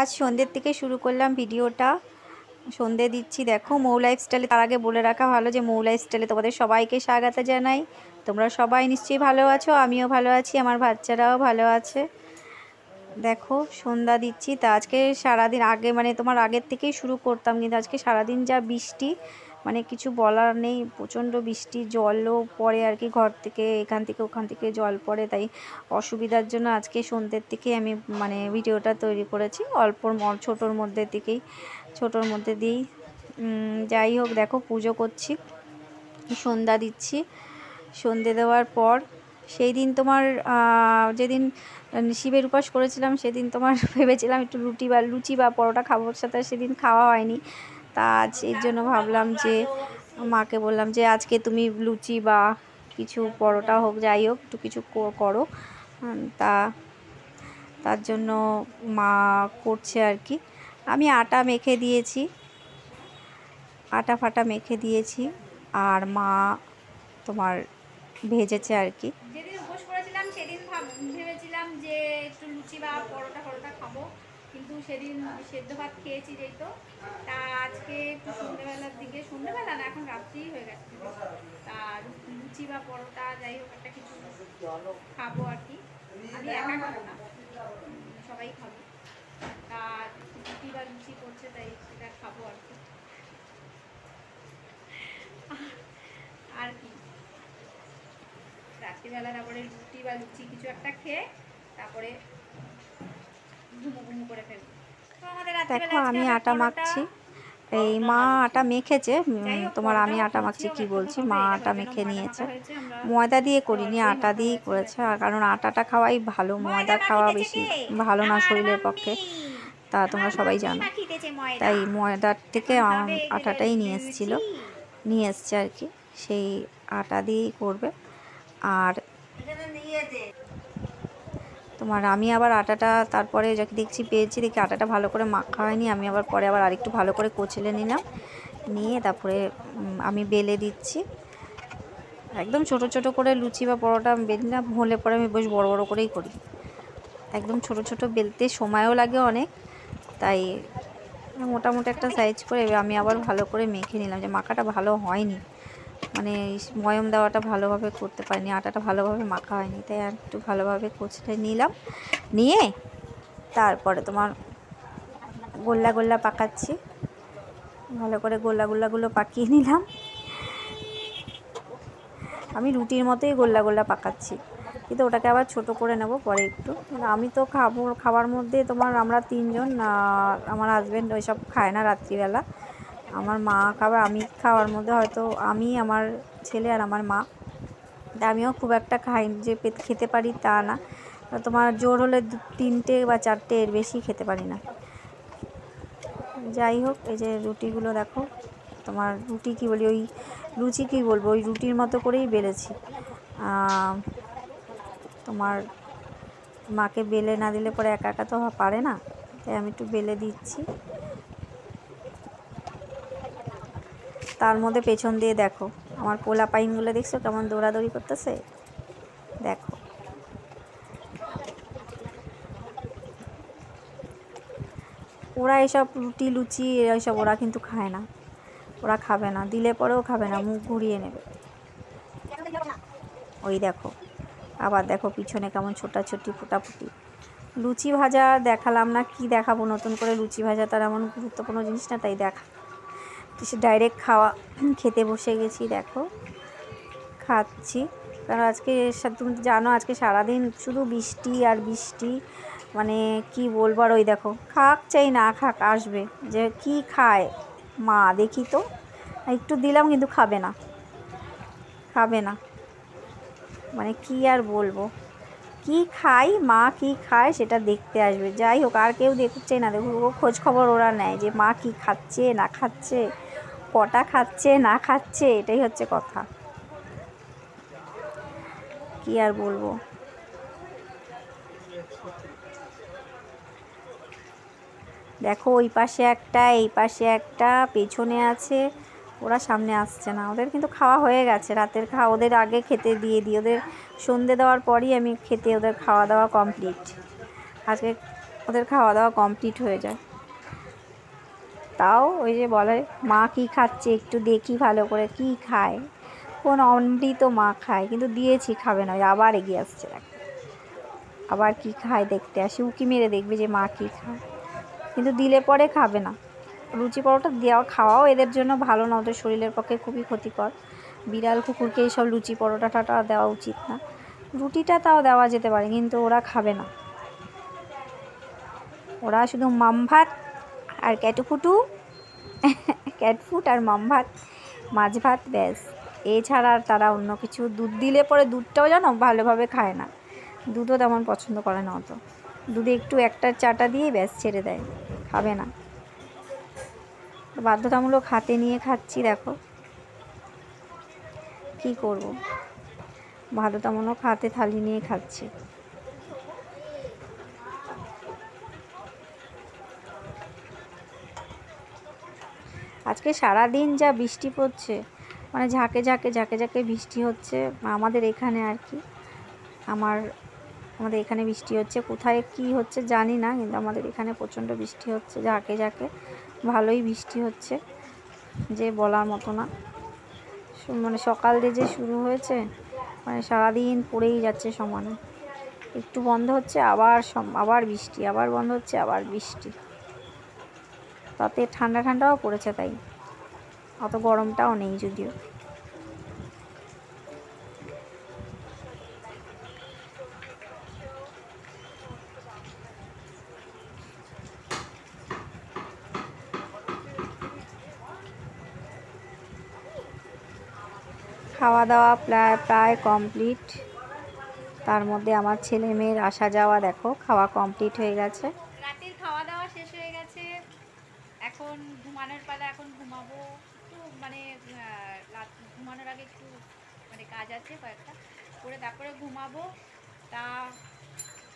আজ সন্ধ্যের থেকে শুরু করলাম ভিডিওটা। সন্ধে দিচ্ছি, দেখো, মৌ লাইফস্টাইলে তার আগে বলে রাখা ভালো যে মৌ লাইফস্টাইলে তোমাদের সবাইকে স্বাগত জানাই। তোমরা সবাই নিশ্চয়ই ভালো আছো, আমিও ভালো আছি, আমার বাচ্চারাও ভালো আছে। দেখো, সন্ধ্যা দিচ্ছি, তা আজকে সারাদিন আগে মানে তোমার আগের থেকেই শুরু করতাম, কিন্তু আজকে সারাদিন যা বৃষ্টি মানে কিছু বলার নেই, প্রচণ্ড বৃষ্টি, জলও পড়ে আর কি ঘর থেকে, এখান থেকে ওখান থেকে জল পড়ে, তাই অসুবিধার জন্য আজকে সন্ধ্যের থেকেই আমি মানে ভিডিওটা তৈরি করেছি অল্প ছোটোর মধ্যে থেকেই, ছোটোর মধ্যে দিয়েই। যাই হোক, দেখো পুজো করছি, সন্ধ্যা দিচ্ছি সন্ধে দেওয়ার পর সেই দিন তোমার যেদিন শিবের উপাস করেছিলাম, সেদিন তোমার ভেবেছিলাম একটু রুটি বা, লুচি বা পরোটা খাব সাথে সেদিন খাওয়া হয়নি। তা আজ এর জন্য ভাবলাম যে মাকে বললাম যে আজকে তুমি লুচি বা কিছু পরোটা হোক, যাই হোক, একটু কিছু করো। তা তার জন্য মা করছে আর কি। আমি আটা মেখে দিয়েছি। আটা ফাটা মেখে দিয়েছি। আর মা তোমার ভেজেছে আর কি। যেদিন উপোস করেছিলাম, সেদিন ভেবেছিলাম যে একটু লুচি বা পরোটা পরোটা খাব। সেদিন সেদ্ধ ভাত খেয়েছি যেই তো। তা আজকে একটু সন্ধ্যেবেলার দিকে সন্ধ্যেবেলা না, এখন রাত্রিই হয়ে গেছে। তা লুচি বা পরোটা, যাই হোক, একটা কিছু খাব আর কি। আমি একা খাব না, সবাই খাব। তা রুটি বা লুচি করছে, তাই সেটা খাব আর কি। আর কি। রাত্রিবেলা তারপরে রুটি বা লুচি কিছু একটা খেয়ে, তারপরে ঘুমো দেখো আমি আটা মাখছি। এই মা আটা মেখেছে। তোমার আমি আটা মাখছি কি বলছি? মা আটা মেখে নিয়েছে। ময়দা দিয়ে করিনি আটা দিয়েই করেছে। আর কারণ আটাটা খাওয়াই ভালো ময়দা খাওয়া বেশি। ভালো না শরীরের পক্ষে। তা তোমরা সবাই জানো। তাই ময়দার থেকে আটাটাই নিয়ে এসেছিল। নিয়ে এসছে আর কি। সেই আটা দিয়েই করবে। আর তোমার আমি আবার আটাটা তারপরে যখন দেখছি পেয়েছি, দেখি আটাটা ভালো করে মাখা হয়নি, আমি আবার পরে আবার আরেকটু ভালো করে কোচলে নিলাম। নিয়ে তারপরে আমি বেলে দিচ্ছি। একদম ছোট ছোট করে লুচি বা পরোটা বেললাম হলে পরে আমি বেশ বড় বড় করেই করি। একদম ছোট ছোট বেলতে সময়ও লাগে অনেক, তাই মোটামুটি একটা সাইজ করে আমি আবার ভালো করে মেখে নিলাম, যে মাখাটা ভালো হয়নি। মানে ময়ম দেওয়াটা ভালোভাবে করতে পারিনি, আটাটা ভালোভাবে মাখা হয়নি, তাই আর একটু ভালোভাবে কচলে নিলাম, নিয়ে তারপরে তোমার গোল্লা গোল্লা পাকাচ্ছি, ভালো করে গোল্লা গোল্লাগুলো পাকিয়ে নিলাম। আমি রুটির মতোই গোল্লা গোল্লা পাকাচ্ছি, কিন্তু ওটাকে আবার ছোট করে নেব পরে একটু। আমি তো খাব খাবার মধ্যে তোমার আমরা তিনজন আমার হাজব্যান্ড ওইসব খায় না রাত্রিবেলা। আমার মা খাবার আমি খাওয়ার মধ্যে হয়তো আমি, আমার ছেলে আর আমার মা। আমিও খুব একটা খাই যে খেতে পারি তা না। তোমার জোর হলে তিনটে বা চারটে এর বেশি খেতে পারি না। যাই হোক, এই যে রুটিগুলো দেখো। তোমার রুটি কি বলি, ওই লুচি কী বলব, ওই রুটির মতো করেই বেলেছি তোমার মাকে বেলে না দিলে পরে একা একা তো পারে না। তাই আমি একটু বেলে দিচ্ছি। তার মধ্যে পেছন দিয়ে দেখো। আমার পোলা পাইনগুলো দেখছ কেমন দৌড়াদৌড়ি করতেছে? দেখো। ওরা এসব রুটি, লুচি এসব ওরা কিন্তু খায় না। ওরা খাবে না। দিলে পরেও খাবে না। মুখ ঘুরিয়ে নেবে। ওই দেখো। আবার দেখো পিছনে কেমন ছোটাছুটি, ফুটাফুটি। লুচি ভাজা দেখালাম না, কি দেখাবো? নতুন করে লুচি ভাজা তার এমন গুরুত্বপূর্ণ জিনিস না, তাই দেখা। সে ডাইরেক্ট খাওয়া, খেতে বসে গেছি, দেখো। খাচ্ছি। কারণ আজকে তুমি জানো, আজকে সারাদিন শুধু বৃষ্টি আর বৃষ্টি। মানে কি বলব আর ওই দেখো, খাক চাই না খাক, আসবে। যে কি খায়? মা, দেখি তো। একটু দিলাম কিন্তু খাবে না। খাবে না। মানে কি আর বলব? কি খাই, মা কি খায় সেটা দেখতে আসবে। যাই হোক, আর কেউ দেখছে না। দেখো খোঁজ খবর ওরা নেয় যে মা কি খাচ্ছে, না খাচ্ছে। কটা খাচ্ছে, না খাচ্ছে, এটাই হচ্ছে কথা। কি আর বলব? দেখো, ওই পাশে একটা, এই পাশে একটা, পেছনে আছে, ওরা সামনে আসছে না। ওদের কিন্তু খাওয়া হয়ে গেছে, রাতের খাওয়া ওদের আগে খেতে দিয়ে দিই। ওদের সন্ধে দেওয়ার পরই আমি খেতে ওদের খাওয়া দাওয়া কমপ্লিট আজকে ওদের খাওয়া দাওয়া কমপ্লিট হয়ে যায়। তাও ওই যে বলে, মা কি খাচ্ছে? একটু দেখি ভালো করে কি খায়। কোন অমৃত মা খায়, কিন্তু দিয়েছি, খাবে না আবার এগিয়ে আসছে আবার কি খায় দেখতে আসি, উকি মেরে দেখবে যে মা কি খায়। কিন্তু দিলে পরে খাবে না। লুচি পরোটা দেওয়া, খাওয়াও এদের জন্য ভালো না, ওদের শরীরের পক্ষে খুবই ক্ষতিকর। বিড়াল, কুকুরকে এইসব লুচি পরোটা টাটা দেওয়া উচিত না। রুটিটা তাও দেওয়া যেতে পারে, কিন্তু ওরা খাবে না। ওরা শুধু মাম ভাত আর ক্যাটুকুটু ক্যাটফুট আর মাম ভাত মাছ ভাত ব্যাস। এছাড়া আর তারা অন্য কিছু, দুধ দিলে পরে দুধটাও জানো ভালোভাবে খায় না। দুধও তেমন পছন্দ করে না অত। দুধে একটু একটা চাটা দিয়ে ব্যাস ছেড়ে দেয়, খাবে না। বাধ্যতামূলক হাতে নিয়ে খাচ্ছি, দেখো। কি করব? বাধ্যতামূলক হাতে থালি নিয়ে খাচ্ছি। আজকে সারা দিন যা বৃষ্টি পড়ছে মানে ঝাঁকে ঝাঁকে ঝাঁকে ঝাঁকে বৃষ্টি হচ্ছে, আমাদের এখানে আর কি। আমার, আমাদের এখানে বৃষ্টি হচ্ছে, কোথায় কি হচ্ছে জানি না, কিন্তু আমাদের এখানে প্রচণ্ড বৃষ্টি হচ্ছে, ঝাঁকে ঝাঁকে। ভালোই বৃষ্টি হচ্ছে, যে বলার মতো না। মানে সকাল দিয়ে যে শুরু হয়েছে মানে সারাদিন পড়েই যাচ্ছে সমানে। একটু বন্ধ হচ্ছে, আবার আবার বৃষ্টি, আবার বন্ধ হচ্ছে, আবার বৃষ্টি। তাতে ঠান্ডা ঠান্ডাও পড়েছে তাই। অত গরমটাও নেই যদিও। খাওয়া দাওয়া প্রায় প্রায় কমপ্লিট। তার মধ্যে আমার ছেলে মেয়ের আসা যাওয়া দেখো, খাওয়া কমপ্লিট হয়ে গেছে। রাতের খাওয়া দাওয়া শেষ হয়ে গেছে। এখন ঘুমানোর পালা এখন ঘুমাবো, একটু মানে রাত, ঘুমানোর আগে একটু মানে কাজ আছে কয়েকটা, করে তারপরে ঘুমাবো। তা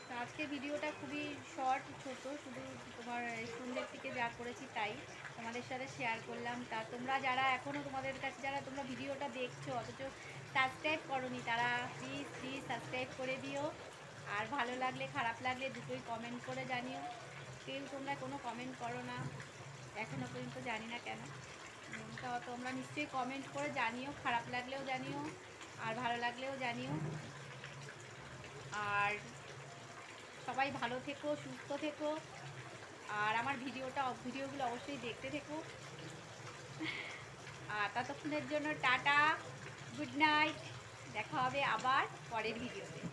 তা আজকে ভিডিওটা খুবই শর্ট ছোট, শুধু তোমার সন্ধ্যের থেকে যা করেছি তাই তোমাদের সাথে শেয়ার করলাম। তা তোমরা যারা এখনও তোমাদের কাছে, যারা তোমরা ভিডিওটা দেখছ, অথচ সাবস্ক্রাইব করনি, তারা প্লিজ প্লিজ সাবস্ক্রাইব করে দিও। আর ভালো লাগলে, খারাপ লাগলে দুটোই কমেন্ট করে জানিও। কেউ তোমরা কোনো কমেন্ট করো না। এখনও পর্যন্ত জানি না কেন। উম, তো তোমরা নিশ্চয়ই কমেন্ট করে জানিও খারাপ লাগলেও জানিও আর ভালো লাগলেও জানিও। আর সবাই ভালো থেকো সুস্থ থেকো। আর আমার ভিডিওটা ভিডিওগুলো অবশ্যই দেখতে থেকো। আর ততক্ষণের জন্য টাটা গুড নাইট। দেখা হবে আবার পরের ভিডিওতে।